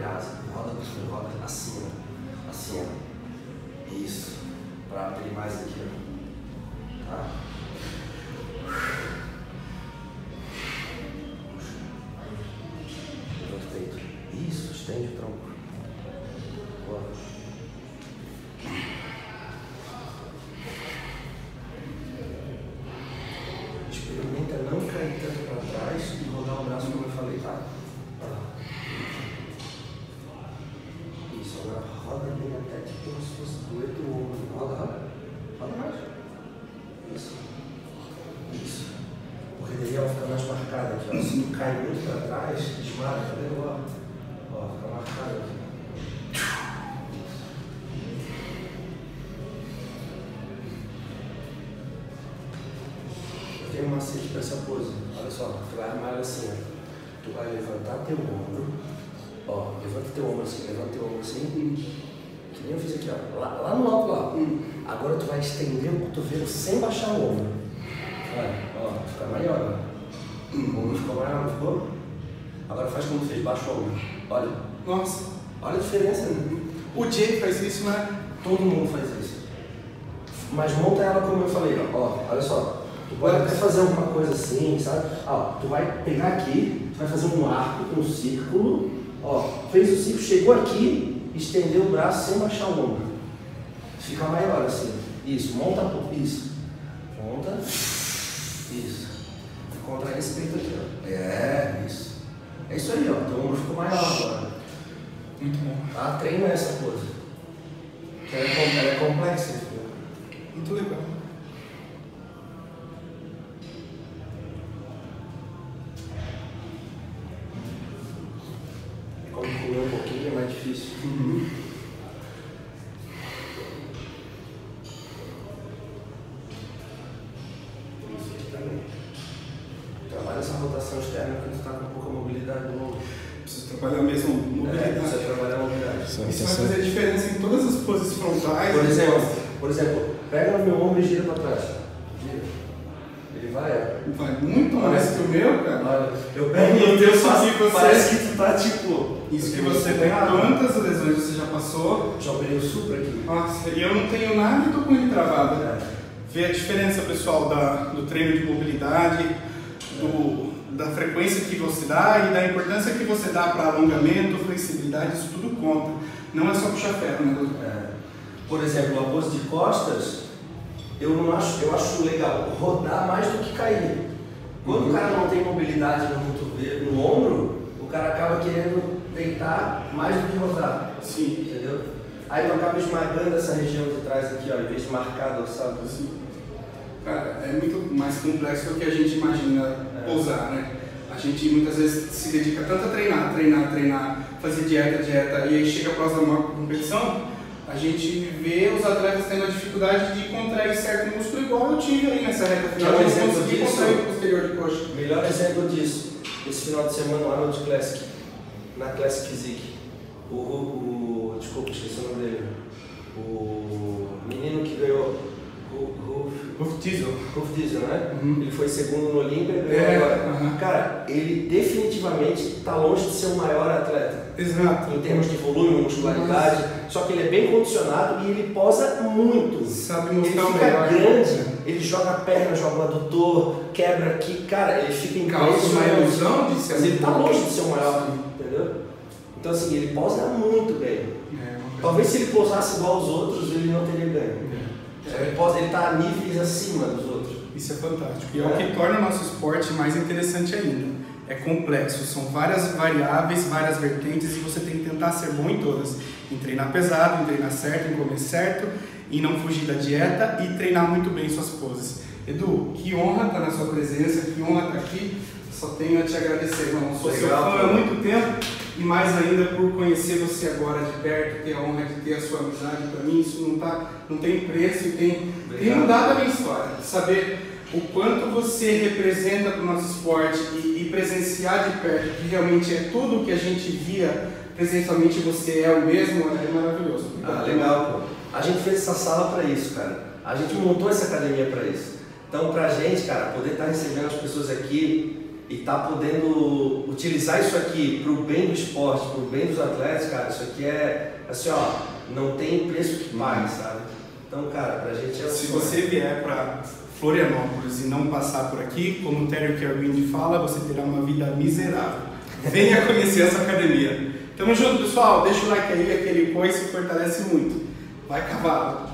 abre a asa, roda, roda assim. Assim. Isso. Pra abrir mais aqui, ó. Daí ela fica mais marcada aqui, ó. Se tu cai muito para trás, desmarca, tá vendo? Ó, ó fica marcada aqui. Eu tenho um macete para essa pose. Olha só, tu vai armar assim, ó. Tu vai levantar teu ombro. Ó, levanta teu ombro assim, levanta teu ombro assim. Que nem eu fiz aqui, ó. Lá, lá no alto lá. Agora tu vai estender o cotovelo sem baixar o ombro. Vai, ó, fica maior, ó. O ombro ficou maior, não ficou? Agora faz como tu fez, baixa o ombro. Olha, Nossa, olha a diferença, né? o Jay faz isso, né? Todo mundo faz isso. Mas monta ela como eu falei, ó. ó olha só. Tu pode até fazer alguma coisa assim, sabe? Ó, tu vai pegar aqui, tu vai fazer um arco, um círculo. Ó, fez o círculo, chegou aqui, estendeu o braço sem baixar o ombro. Fica maior assim. Isso, monta Isso. Monta. Isso. Contrai esse peito aqui, ó. É, isso. É isso aí, ó. Teu ombro ficou maior agora. Muito bom. Tá? Treina essa. Que ela é, ela é complexa, entendeu? Muito legal. Como comer um pouquinho é mais difícil. Essa rotação externa porque tu tá com pouca mobilidade no ombro. Preciso trabalhar mesmo É, mobilidade. precisa trabalhar a mobilidade. Isso vai fazer diferença em todas as poses frontais. Por exemplo, por exemplo, pega no meu ombro e gira para trás. Gira. Ele vai, ó. Vai muito mais que o meu, cara. Olha, eu pego Meu no Deus, teu faço, se você- parece que tu tá tipo. Isso que você tem. Quantas lesões você já passou? Já operei o supra aqui. Nossa, e eu não tenho nada e tô com ele travado. É. Vê a diferença, pessoal, da, do treino de mobilidade, do, da frequência que você dá e da importância que você dá para alongamento, flexibilidade, isso tudo conta. Não é só puxar ferro, né, doutor? É. Por exemplo, a pose de costas, eu não acho, eu acho legal rodar mais do que cair. Quando o cara não tem mobilidade no cotovelo, no ombro, o cara acaba querendo deitar mais do que rodar. Sim. Entendeu? Aí tu acaba esmagando essa região de trás aqui, ó, em vez de marcar dorsal. Assim, cara, é muito mais complexo do que a gente imagina É. pousar, né? A gente muitas vezes se dedica tanto a treinar, treinar, treinar, fazer dieta, dieta, e aí chega a próxima uma competição, a gente vê os atletas tendo a dificuldade de contrair certo músculo, igual eu tive aí nessa reta final, eu não consegui disso? contrair o posterior de coxa. Melhor exemplo disso, esse final de semana lá no Classic, na Classic Physique. O, o, desculpa, esqueci o nome dele. O menino que ganhou Ruf Diesel. Ruf Diesel, né? Uhum. Ele foi segundo no Olímpia e ganhou É, agora. aham. Cara, ele definitivamente está longe de ser o maior atleta. Exato. Em termos de volume, muscularidade, só que ele é bem condicionado e ele posa muito. Sabe Ele mostrar o fica melhor. grande, ele joga a perna, joga o adutor, quebra aqui, cara, ele fica em Causa uma mas- ilusão de ser Mas ele tá muito longe de ser o maior, entendeu? Então assim, ele posa muito bem. É, Talvez se ele posasse igual aos outros, ele não teria ganho. Que Ele, posa, ele tá a níveis acima dos outros. Isso é fantástico. E é o que torna o nosso esporte mais interessante ainda. É complexo, são várias variáveis, várias vertentes e você tem que tentar ser bom em todas. Em treinar pesado, em treinar certo, em comer certo, em não fugir da dieta e treinar muito bem suas poses. Edu, que honra estar na sua presença, que honra estar aqui. Só tenho a te agradecer, irmão. Sou seu fã há muito tempo e mais ainda por conhecer você agora de perto, ter a honra de ter a sua amizade para mim, isso não, tá, não tem preço e tem, tem mudado a minha história. Saber o quanto você representa para o nosso esporte e, e presenciar de perto que realmente é tudo que a gente via presencialmente você é o mesmo, é maravilhoso. Ah, legal, pô. A gente fez essa sala para isso, cara. A gente montou essa academia para isso. Então, pra gente, cara, poder estar recebendo as pessoas aqui e tá podendo utilizar isso aqui para o bem do esporte, para o bem dos atletas, cara, isso aqui é assim, ó, não tem preço que pague, sabe? Então, cara, pra gente é Se você vier para Florianópolis e não passar por aqui, como o Terry Kerwind fala, você terá uma vida miserável. Venha conhecer essa academia. Tamo junto, pessoal. Deixa o like aí, aquele coisa se fortalece muito. Vai cavalo!